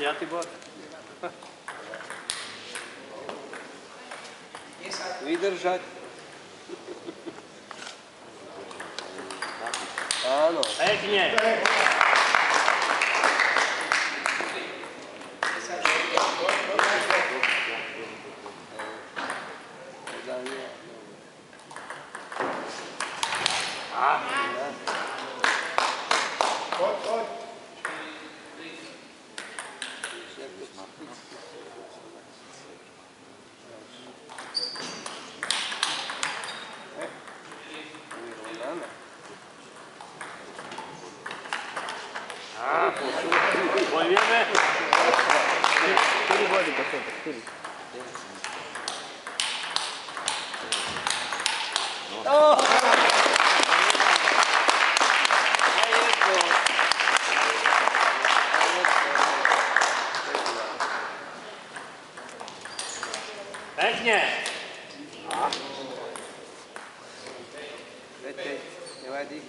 Пятый бак. И держать. А ну. Эй, князь. Ah. Pojmiemy. Четыре года пошел, четыре. Pekne. Veď, veď, nevadí.